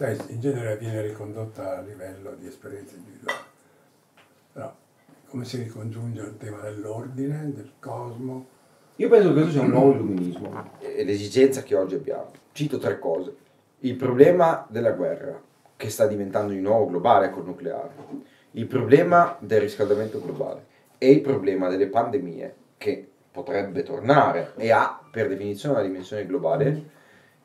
felicità. In genere viene ricondotta a livello di esperienza individuale. Però come si ricongiunge al tema dell'ordine, del cosmo? Io penso che questo sia un nuovo illuminismo, è l'esigenza che oggi abbiamo. Cito tre cose. Il problema della guerra, che sta diventando di nuovo globale col nucleare, il problema del riscaldamento globale e il problema delle pandemie, che potrebbe tornare e ha per definizione una dimensione globale,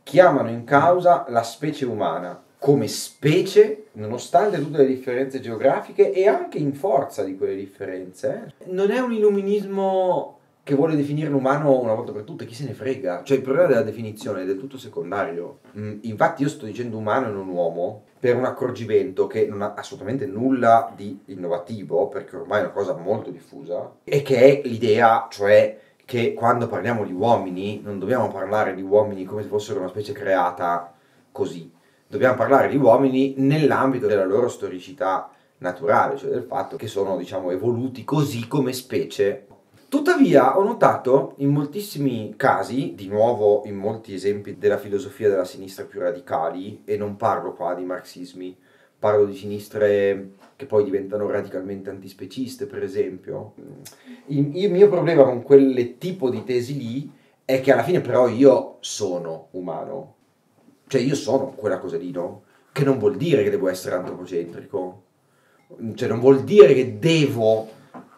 chiamano in causa la specie umana come specie, nonostante tutte le differenze geografiche e anche in forza di quelle differenze. Non è un illuminismo che vuole definire l'umano una volta per tutte, chi se ne frega? Cioè il problema della definizione è del tutto secondario. Mm, infatti io sto dicendo umano e non uomo per un accorgimento che non ha assolutamente nulla di innovativo, perché ormai è una cosa molto diffusa, e che è l'idea, cioè che quando parliamo di uomini non dobbiamo parlare di uomini come se fossero una specie creata così, dobbiamo parlare di uomini nell'ambito della loro storicità naturale, cioè del fatto che sono diciamo evoluti così come specie Tuttavia ho notato in moltissimi casi, di nuovo in molti esempi della filosofia della sinistra più radicali, e non parlo qua di marxismi, parlo di sinistre che poi diventano radicalmente antispeciste, per esempio. Il, il mio problema con quel tipo di tesi lì è che alla fine però io sono umano, cioè io sono quella cosa lì, no? Che non vuol dire che devo essere antropocentrico, cioè non vuol dire che devo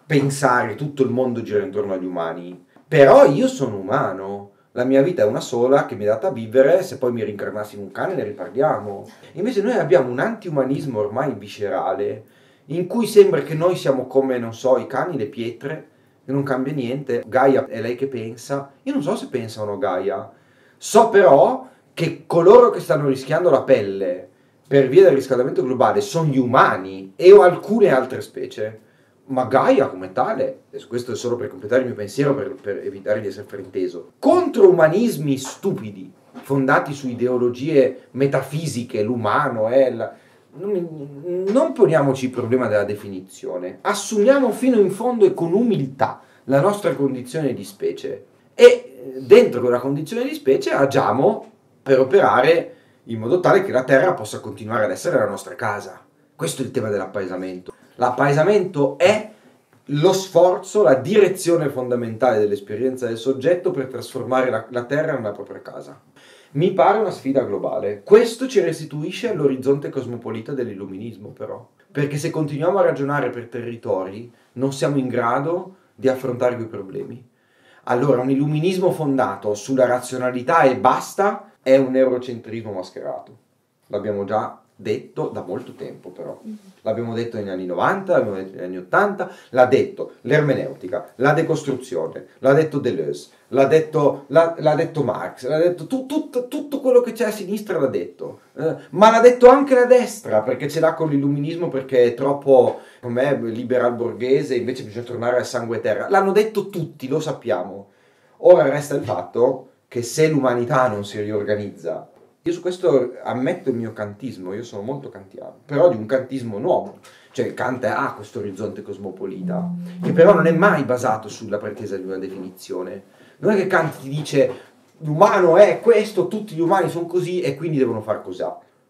pensare tutto il mondo gira intorno agli umani. Però io sono umano. La mia vita è una sola che mi è data a vivere, se poi mi rincarnassi in un cane ne riparliamo. Invece noi abbiamo un antiumanismo ormai viscerale, in cui sembra che noi siamo come, non so, i cani, le pietre, che non cambia niente. Gaia è lei che pensa. Io non so se pensano Gaia. So però che coloro che stanno rischiando la pelle per via del riscaldamento globale sono gli umani e o alcune altre specie. Ma Gaia come tale, e questo è solo per completare il mio pensiero per, per evitare di essere frainteso, contro umanismi stupidi, fondati su ideologie metafisiche, l'umano è la... Non, non poniamoci il problema della definizione, assumiamo fino in fondo e con umiltà la nostra condizione di specie. E dentro quella condizione di specie agiamo per operare in modo tale che la Terra possa continuare ad essere la nostra casa. Questo è il tema dell'appaesamento. L'appaesamento è lo sforzo, la direzione fondamentale dell'esperienza del soggetto per trasformare la, la Terra nella propria casa. Mi pare una sfida globale. Questo ci restituisce all'orizzonte cosmopolita dell'illuminismo, però. Perché se continuiamo a ragionare per territori, non siamo in grado di affrontare quei problemi. Allora, un illuminismo fondato sulla razionalità e basta è un eurocentrismo mascherato. L'abbiamo già detto da molto tempo però. Mm-hmm. L'abbiamo detto negli anni 90, l'abbiamo detto negli anni 80, l'ha detto l'ermeneutica, la decostruzione, l'ha detto Deleuze, l'ha detto, l'ha, l'ha detto Marx, l'ha detto tu, tu, tutto quello che c'è a sinistra l'ha detto, eh, ma l'ha detto anche la destra perché ce l'ha con l'illuminismo perché è troppo, com'è, liberal borghese, invece bisogna tornare al sangue e terra. L'hanno detto tutti, lo sappiamo. Ora resta il fatto che se l'umanità non si riorganizza io su questo ammetto il mio cantismo, io sono molto kantiano, però di un cantismo nuovo. Cioè Kant ha questo orizzonte cosmopolita, che però non è mai basato sulla pretesa di una definizione. Non è che Kant ti dice l'umano è questo, tutti gli umani sono così e quindi devono far così.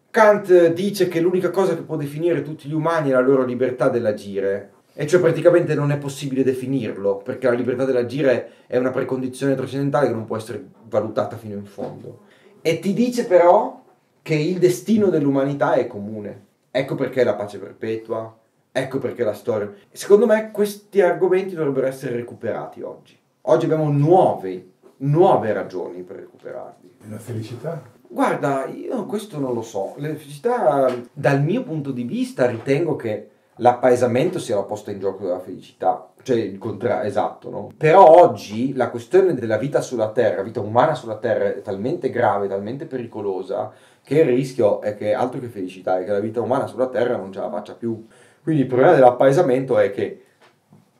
Kant dice che l'unica cosa che può definire tutti gli umani è la loro libertà dell'agire, e cioè praticamente non è possibile definirlo, perché la libertà dell'agire è una precondizione trascendentale che non può essere valutata fino in fondo e ti dice però che il destino dell'umanità è comune. Ecco perché la pace perpetua, ecco perché la storia. Secondo me questi argomenti dovrebbero essere recuperati oggi. Oggi abbiamo nuove, nuove ragioni per recuperarli. La felicità? Guarda, io questo non lo so. La felicità, dal mio punto di vista, ritengo che l'appaesamento sia la posta in gioco della felicità, cioè il contrario, esatto, no? Però oggi la questione della vita sulla Terra, vita umana sulla Terra, è talmente grave, talmente pericolosa, che il rischio è che altro che felicità, è che la vita umana sulla Terra non ce la faccia più. Quindi il problema dell'appaesamento è che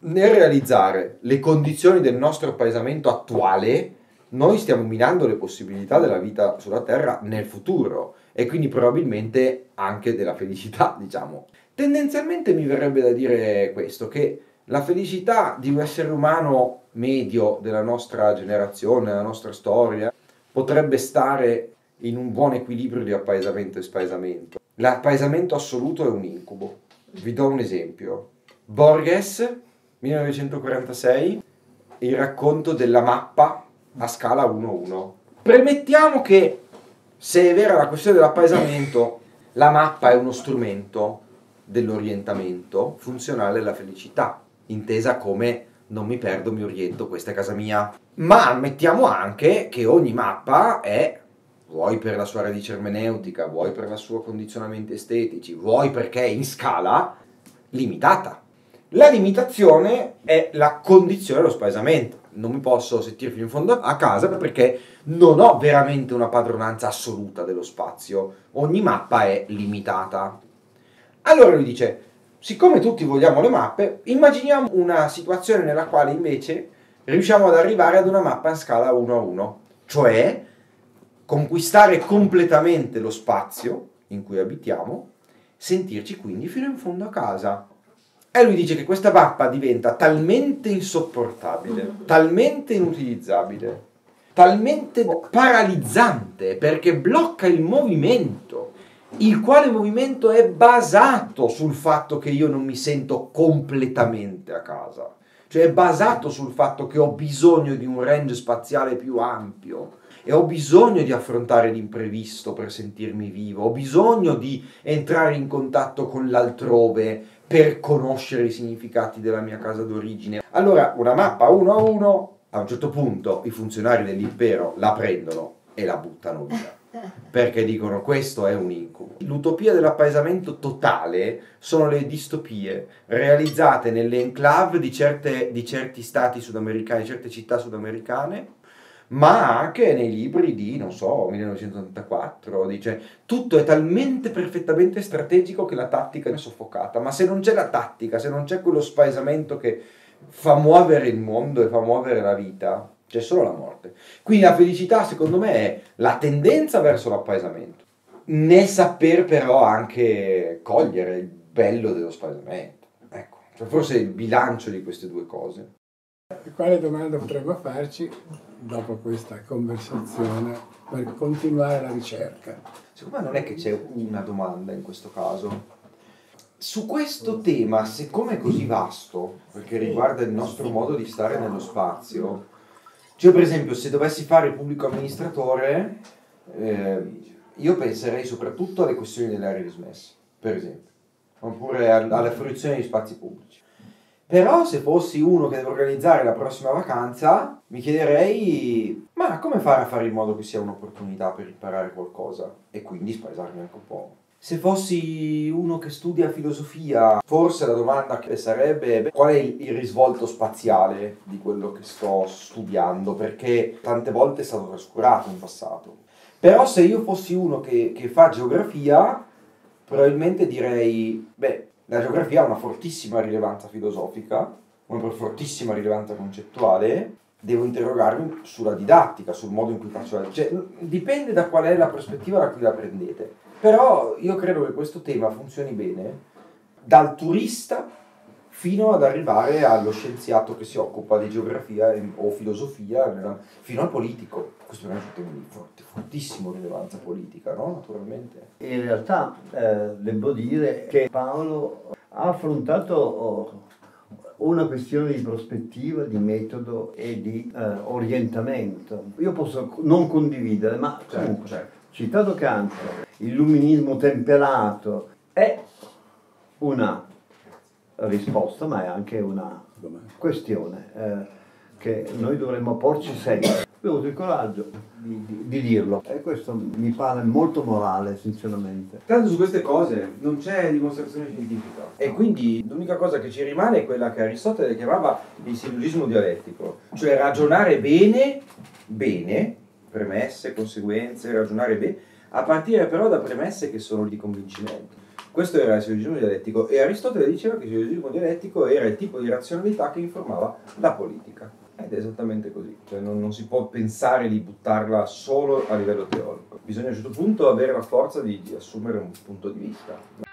nel realizzare le condizioni del nostro appaesamento attuale, noi stiamo minando le possibilità della vita sulla Terra nel futuro e quindi probabilmente anche della felicità, diciamo. Tendenzialmente mi verrebbe da dire questo, che la felicità di un essere umano medio della nostra generazione, della nostra storia, potrebbe stare in un buon equilibrio di appaesamento e spaesamento. L'appaesamento assoluto è un incubo. Vi do un esempio. Borges, 1946, il racconto della mappa a scala 1-1. Premettiamo che, se è vera la questione dell'appaesamento, la mappa è uno strumento dell'orientamento funzionale alla felicità, intesa come non mi perdo, mi oriento, questa è casa mia. Ma ammettiamo anche che ogni mappa è, vuoi per la sua radice ermeneutica, vuoi per i suoi condizionamenti estetici, vuoi perché è in scala, limitata. La limitazione è la condizione dello spaesamento. Non mi posso sentire fino in fondo a casa perché non ho veramente una padronanza assoluta dello spazio. Ogni mappa è limitata. Allora lui dice, siccome tutti vogliamo le mappe, immaginiamo una situazione nella quale invece riusciamo ad arrivare ad una mappa in scala 1 a 1, cioè conquistare completamente lo spazio in cui abitiamo, sentirci quindi fino in fondo a casa. E lui dice che questa mappa diventa talmente insopportabile, talmente inutilizzabile, talmente paralizzante perché blocca il movimento il quale movimento è basato sul fatto che io non mi sento completamente a casa, cioè è basato sul fatto che ho bisogno di un range spaziale più ampio e ho bisogno di affrontare l'imprevisto per sentirmi vivo, ho bisogno di entrare in contatto con l'altrove per conoscere i significati della mia casa d'origine. Allora, una mappa uno a uno, a un certo punto i funzionari dell'impero la prendono e la buttano via perché dicono questo è un incubo. L'utopia dell'appaesamento totale sono le distopie realizzate nelle enclave di, certe, di certi stati sudamericani, certe città sudamericane, ma anche nei libri di, non so, 1984, dice tutto è talmente perfettamente strategico che la tattica è soffocata, ma se non c'è la tattica, se non c'è quello spaesamento che fa muovere il mondo e fa muovere la vita, c'è solo la morte. Quindi la felicità, secondo me, è la tendenza verso l'appaesamento, nel saper però anche cogliere il bello dello spaesamento. Ecco, cioè forse il bilancio di queste due cose. Quale domanda potremmo farci dopo questa conversazione per continuare la ricerca? Secondo me non è che c'è una domanda in questo caso. Su questo tema, siccome è così vasto, perché riguarda il nostro modo di stare nello spazio, cioè, per esempio, se dovessi fare il pubblico amministratore, eh, io penserei soprattutto alle questioni delle aree dismesse, per esempio, oppure alla fruizione di spazi pubblici. Però se fossi uno che deve organizzare la prossima vacanza, mi chiederei, ma come fare a fare in modo che sia un'opportunità per imparare qualcosa e quindi spaesarmi anche un po'? Se fossi uno che studia filosofia, forse la domanda che sarebbe beh, qual è il risvolto spaziale di quello che sto studiando, perché tante volte è stato trascurato in passato. Però se io fossi uno che, che fa geografia, probabilmente direi, beh, la geografia ha una fortissima rilevanza filosofica, una fortissima rilevanza concettuale, devo interrogarmi sulla didattica, sul modo in cui faccio la... Cioè, dipende da qual è la prospettiva da cui la prendete. Però io credo che questo tema funzioni bene dal turista fino ad arrivare allo scienziato che si occupa di geografia o filosofia, fino al politico. Questo è un tema di forte, fortissima rilevanza politica, no? Naturalmente. In realtà eh, devo dire che Paolo ha affrontato oh, una questione di prospettiva, di metodo e di eh, orientamento. Io posso non condividere, ma certo, comunque, certo. citato Kant, illuminismo temperato è una risposta, ma è anche una questione eh, che noi dovremmo porci sempre. Abbiamo avuto il coraggio di, di, di, dirlo e questo mi pare molto morale, sinceramente. Tanto su queste cose non c'è dimostrazione scientifica e quindi l'unica cosa che ci rimane è quella che Aristotele chiamava il sillogismo dialettico, cioè ragionare bene, bene, premesse, conseguenze, ragionare bene, a partire però da premesse che sono di convincimento. Questo era il sillogismo dialettico e Aristotele diceva che il sillogismo dialettico era il tipo di razionalità che informava la politica. Ed è esattamente così, cioè non, non, si può pensare di buttarla solo a livello teorico, bisogna a un certo punto avere la forza di, di assumere un punto di vista.